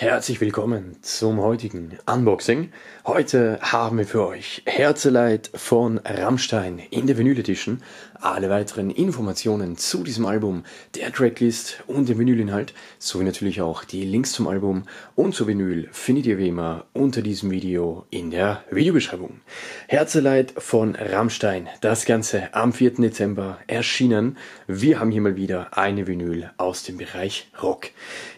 Herzlich willkommen zum heutigen Unboxing. Heute haben wir für euch Herzeleid von Rammstein in der Vinyl Edition. Alle weiteren Informationen zu diesem Album, der Tracklist und dem Vinylinhalt, sowie natürlich auch die Links zum Album und zur Vinyl findet ihr wie immer unter diesem Video in der Videobeschreibung. Herzeleid von Rammstein, das Ganze am 4. Dezember erschienen. Wir haben hier mal wieder eine Vinyl aus dem Bereich Rock.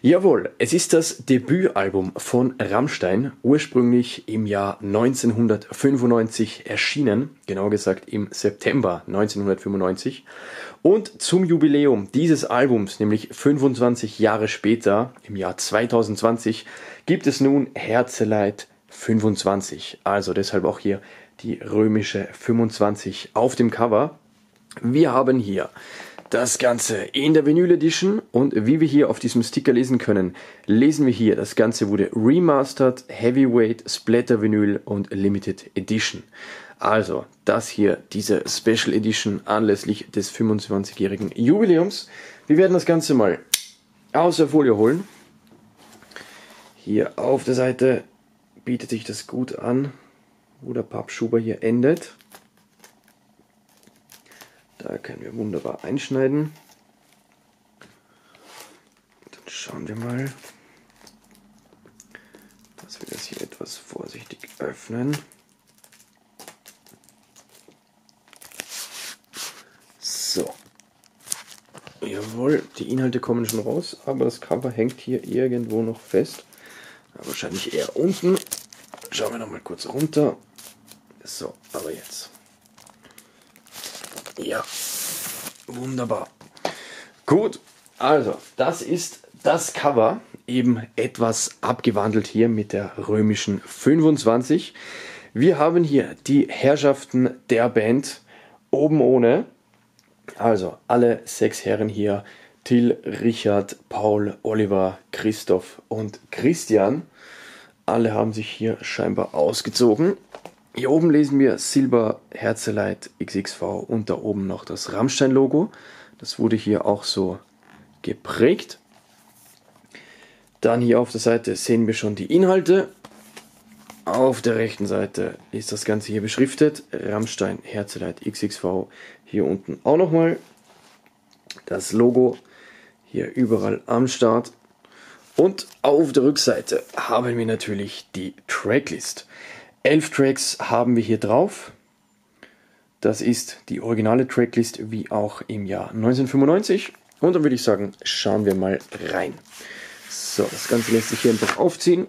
Jawohl, es ist das Debütalbum von Rammstein, ursprünglich im Jahr 1995 erschienen, genauer gesagt im September 1995. Und zum Jubiläum dieses Albums, nämlich 25 Jahre später, im Jahr 2020, gibt es nun Herzeleid 25. Also deshalb auch hier die römische 25 auf dem Cover. Wir haben hier das Ganze in der Vinyl Edition und wie wir hier auf diesem Sticker lesen können, lesen wir hier, das Ganze wurde Remastered, Heavyweight, Splatter Vinyl und Limited Edition. Also, das hier, diese Special Edition anlässlich des 25-jährigen Jubiläums. Wir werden das Ganze mal aus der Folie holen. Hier auf der Seite bietet sich das gut an, wo der Pappschuber hier endet. Können wir wunderbar einschneiden. Dann schauen wir mal, dass wir das hier etwas vorsichtig öffnen. So. Jawohl, die Inhalte kommen schon raus, aber das Cover hängt hier irgendwo noch fest. wahrscheinlich eher unten. Schauen wir noch mal kurz runter. So, aber jetzt. Ja, wunderbar. Gut, also das ist das Cover, eben etwas abgewandelt hier mit der römischen 25. Wir haben hier die Herrschaften der Band oben ohne. Also alle sechs Herren hier, Till, Richard, Paul, Oliver, Christoph und Christian. Alle haben sich hier scheinbar ausgezogen. Hier oben lesen wir Silber Herzeleid XXV und da oben noch das Rammstein-Logo. Das wurde hier auch so geprägt. Dann hier auf der Seite sehen wir schon die Inhalte. Auf der rechten Seite ist das Ganze hier beschriftet. Rammstein Herzeleid XXV. Hier unten auch nochmal das Logo. Hier überall am Start. Und auf der Rückseite haben wir natürlich die Tracklist. Elf Tracks haben wir hier drauf. Das ist die originale Tracklist wie auch im Jahr 1995. Und dann würde ich sagen, schauen wir mal rein. So, das Ganze lässt sich hier einfach aufziehen.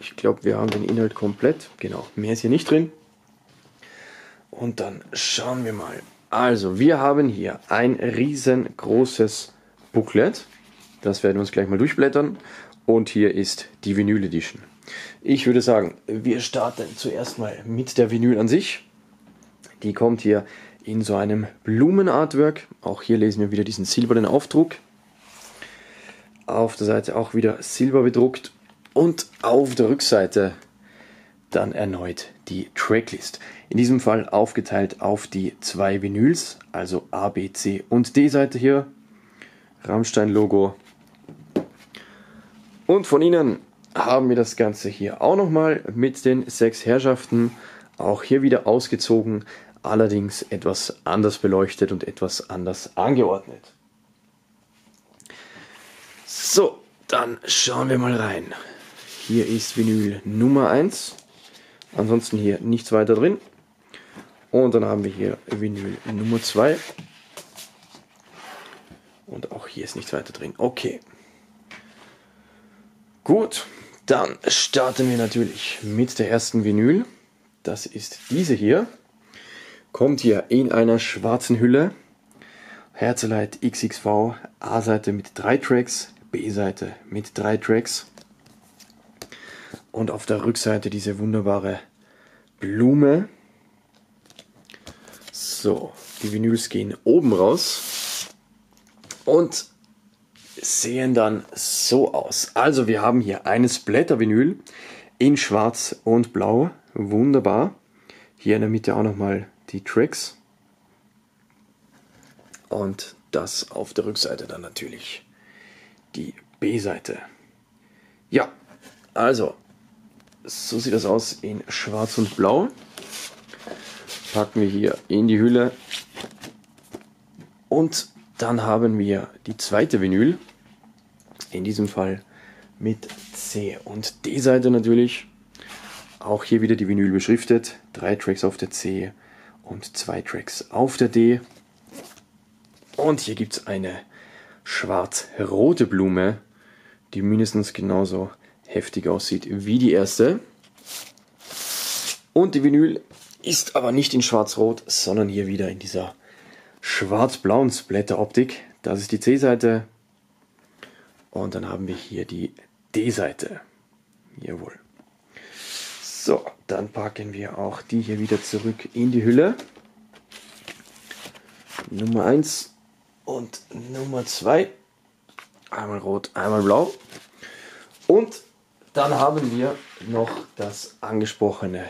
Ich glaube, wir haben den Inhalt komplett. Genau, mehr ist hier nicht drin. Und dann schauen wir mal. Also, wir haben hier ein riesengroßes Booklet. Das werden wir uns gleich mal durchblättern. Und hier ist die Vinyl Edition. Ich würde sagen, wir starten zuerst mal mit der Vinyl an sich. Die kommt hier in so einem Blumenartwork. Auch hier lesen wir wieder diesen silbernen Aufdruck. Auf der Seite auch wieder silber bedruckt. Und auf der Rückseite dann erneut die Tracklist. In diesem Fall aufgeteilt auf die zwei Vinyls, also A, B, C und D-Seite hier. Rammstein-Logo. Und von Ihnen haben wir das Ganze hier auch nochmal mit den sechs Herrschaften. Auch hier wieder ausgezogen, allerdings etwas anders beleuchtet und etwas anders angeordnet. So, dann schauen wir mal rein. Hier ist Vinyl Nummer 1. Ansonsten hier nichts weiter drin. Und dann haben wir hier Vinyl Nummer 2. Und auch hier ist nichts weiter drin. Okay. Gut, dann starten wir natürlich mit der ersten Vinyl. Das ist diese hier. Kommt hier in einer schwarzen Hülle. Herzeleid XXV, A-Seite mit drei Tracks, B-Seite mit drei Tracks. Und auf der Rückseite diese wunderbare Blume. So, die Vinyls gehen oben raus. Und sehen dann so aus. Also wir haben hier eine Splatter-Vinyl in schwarz und blau. Wunderbar. Hier in der Mitte auch nochmal die Tracks. Und das auf der Rückseite dann natürlich die B-Seite. Ja, also, so sieht das aus in schwarz und blau. Packen wir hier in die Hülle. Und dann haben wir die zweite Vinyl. In diesem Fall mit C und D-Seite natürlich. Auch hier wieder die Vinyl beschriftet. Drei Tracks auf der C und zwei Tracks auf der D. Und hier gibt es eine schwarz-rote Blume, die mindestens genauso heftig aussieht wie die erste. Und die Vinyl ist aber nicht in schwarz-rot, sondern hier wieder in dieser schwarz-blauen Splatter-Optik. Das ist die C-Seite. Und dann haben wir hier die D-Seite. Jawohl. So, dann packen wir auch die hier wieder zurück in die Hülle. Nummer 1 und Nummer 2. Einmal rot, einmal blau. Und dann haben wir noch das angesprochene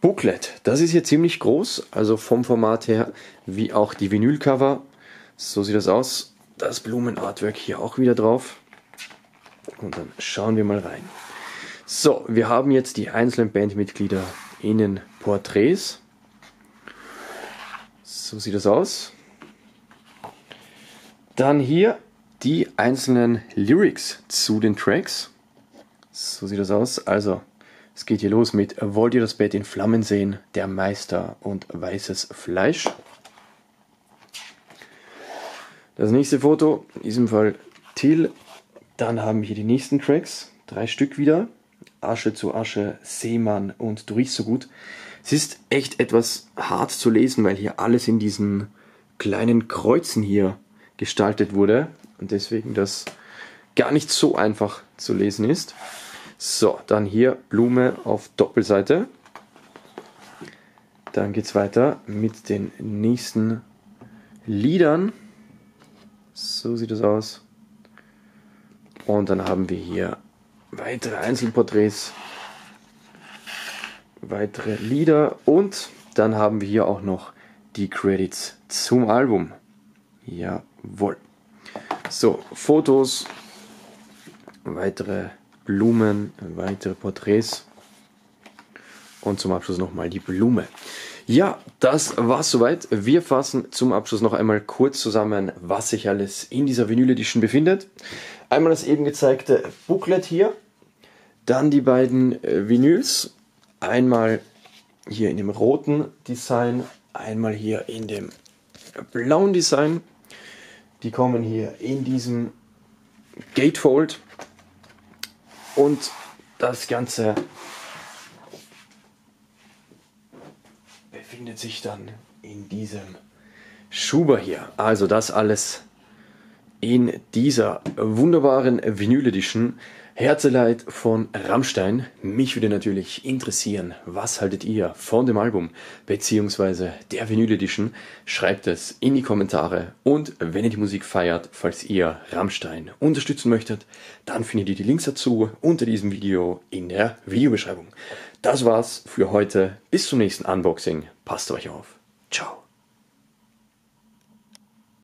Booklet. Das ist hier ziemlich groß, also vom Format her wie auch die Vinylcover. So sieht das aus. Das Blumenartwork hier auch wieder drauf. Und dann schauen wir mal rein. So, wir haben jetzt die einzelnen Bandmitglieder in den Porträts. So sieht das aus. Dann hier die einzelnen Lyrics zu den Tracks. So sieht das aus. Also, es geht hier los mit Wollt ihr das Bett in Flammen sehen? Der Meister und weißes Fleisch. Das nächste Foto, in diesem Fall Till. Dann haben wir hier die nächsten Tracks, drei Stück wieder. Asche zu Asche, Seemann und Du riechst so gut. Es ist echt etwas hart zu lesen, weil hier alles in diesen kleinen Kreuzen hier gestaltet wurde und deswegen das gar nicht so einfach zu lesen ist. So, dann hier Blume auf Doppelseite. Dann geht es weiter mit den nächsten Liedern. So sieht es aus. Und dann haben wir hier weitere Einzelporträts, weitere Lieder und dann haben wir hier auch noch die Credits zum Album. Jawohl. So, Fotos, weitere Blumen, weitere Porträts und zum Abschluss nochmal die Blume. Ja, das war's soweit. Wir fassen zum Abschluss noch einmal kurz zusammen, was sich alles in dieser Vinyl Edition befindet. Einmal das eben gezeigte Booklet hier, dann die beiden äh, Vinyls, einmal hier in dem roten Design, einmal hier in dem blauen Design. Die kommen hier in diesem Gatefold und das Ganze befindet sich dann in diesem Schuber hier. Also das alles in dieser wunderbaren Vinyl Edition. Herzeleid von Rammstein. Mich würde natürlich interessieren, was haltet ihr von dem Album bzw. der Vinyl Edition? Schreibt es in die Kommentare und wenn ihr die Musik feiert, falls ihr Rammstein unterstützen möchtet, dann findet ihr die Links dazu unter diesem Video in der Videobeschreibung. Das war's für heute. Bis zum nächsten Unboxing. Passt euch auf. Ciao.